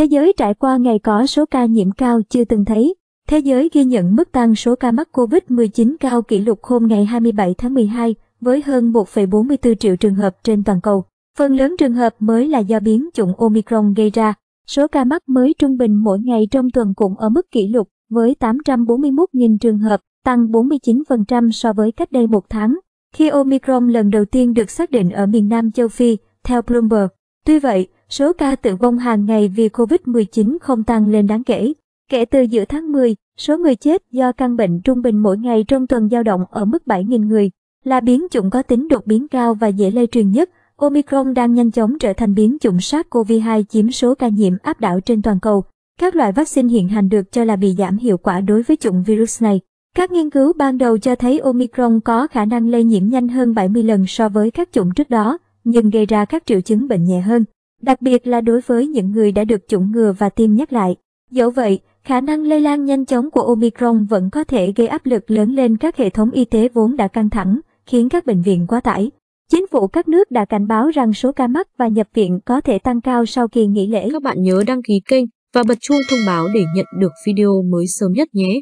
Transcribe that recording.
Thế giới trải qua ngày có số ca nhiễm cao chưa từng thấy. Thế giới ghi nhận mức tăng số ca mắc COVID-19 cao kỷ lục hôm ngày 27 tháng 12 với hơn 1,44 triệu trường hợp trên toàn cầu. Phần lớn trường hợp mới là do biến chủng Omicron gây ra. Số ca mắc mới trung bình mỗi ngày trong tuần cũng ở mức kỷ lục với 841.000 trường hợp, tăng 49% so với cách đây một tháng, khi Omicron lần đầu tiên được xác định ở miền Nam châu Phi, theo Bloomberg. Tuy vậy, số ca tử vong hàng ngày vì COVID-19 không tăng lên đáng kể. Kể từ giữa tháng 10, số người chết do căn bệnh trung bình mỗi ngày trong tuần dao động ở mức 7.000 người, là biến chủng có tính đột biến cao và dễ lây truyền nhất. Omicron đang nhanh chóng trở thành biến chủng SARS-CoV-2 chiếm số ca nhiễm áp đảo trên toàn cầu. Các loại vaccine hiện hành được cho là bị giảm hiệu quả đối với chủng virus này. Các nghiên cứu ban đầu cho thấy Omicron có khả năng lây nhiễm nhanh hơn 70 lần so với các chủng trước đó, nhưng gây ra các triệu chứng bệnh nhẹ hơn, đặc biệt là đối với những người đã được chủng ngừa và tiêm nhắc lại. Dẫu vậy, khả năng lây lan nhanh chóng của Omicron vẫn có thể gây áp lực lớn lên các hệ thống y tế vốn đã căng thẳng, khiến các bệnh viện quá tải. Chính phủ các nước đã cảnh báo rằng số ca mắc và nhập viện có thể tăng cao sau kỳ nghỉ lễ. Các bạn nhớ đăng ký kênh và bật chuông thông báo để nhận được video mới sớm nhất nhé.